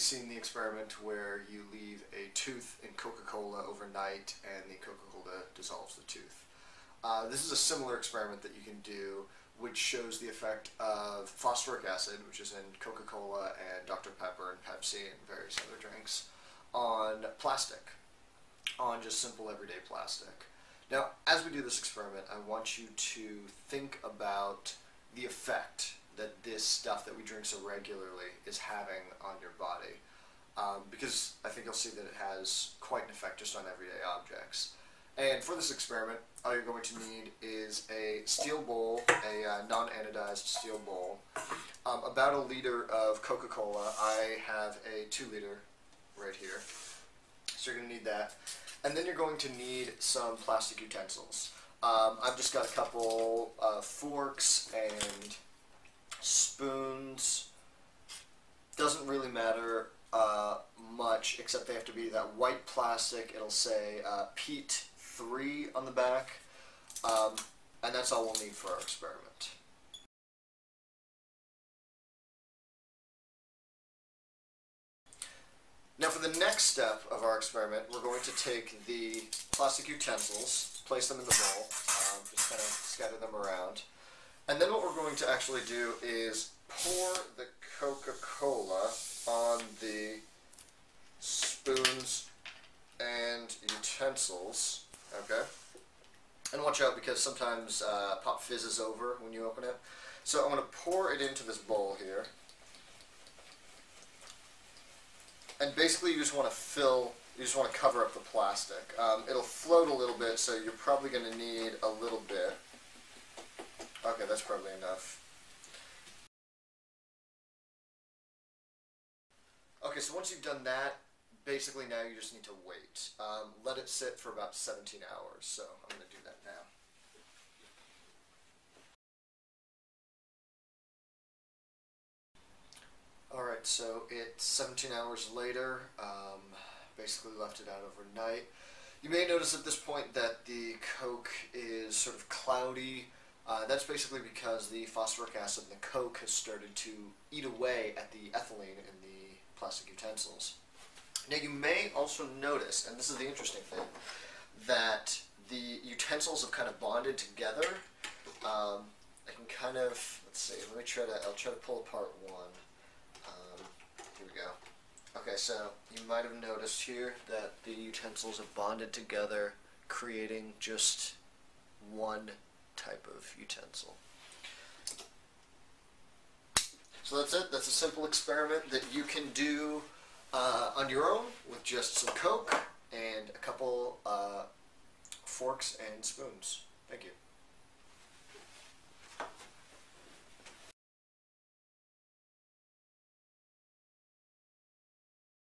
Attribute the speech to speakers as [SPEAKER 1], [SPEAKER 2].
[SPEAKER 1] seen the experiment where you leave a tooth in Coca-Cola overnight and the Coca-Cola dissolves the tooth. Uh, this is a similar experiment that you can do which shows the effect of phosphoric acid, which is in Coca-Cola and Dr. Pepper and Pepsi and various other drinks, on plastic, on just simple everyday plastic. Now, as we do this experiment, I want you to think about the effect that this stuff that we drink so regularly is having on your body. Um, because I think you'll see that it has quite an effect just on everyday objects. And for this experiment, all you're going to need is a steel bowl, a uh, non-anodized steel bowl, um, about a liter of Coca-Cola. I have a two liter right here. So you're going to need that. And then you're going to need some plastic utensils. Um, I've just got a couple uh, forks and spoons. Doesn't really matter uh, except they have to be that white plastic. It'll say uh, Pete 3 on the back. Um, and that's all we'll need for our experiment. Now for the next step of our experiment, we're going to take the plastic utensils, place them in the bowl, um, just kind of scatter them around. And then what we're going to actually do is pour the Coca-Cola on the spoons and utensils, okay? And watch out because sometimes uh, pop fizzes over when you open it. So I'm going to pour it into this bowl here. And basically you just want to fill, you just want to cover up the plastic. Um, it'll float a little bit, so you're probably going to need a little bit. Okay, that's probably enough. Okay, so once you've done that, basically now you just need to wait. Um, let it sit for about 17 hours, so I'm going to do that now. Alright, so it's 17 hours later, um, basically left it out overnight. You may notice at this point that the Coke is sort of cloudy. Uh, that's basically because the phosphoric acid in the Coke has started to eat away at the ethylene in the plastic utensils. Now you may also notice, and this is the interesting thing, that the utensils have kind of bonded together. Um, I can kind of, let's see, let me try to, I'll try to pull apart one. Um, here we go. Okay, so you might have noticed here that the utensils have bonded together, creating just one type of utensil. So that's it. That's a simple experiment that you can do uh, on your own with just some Coke and a couple uh, forks and spoons. Thank you.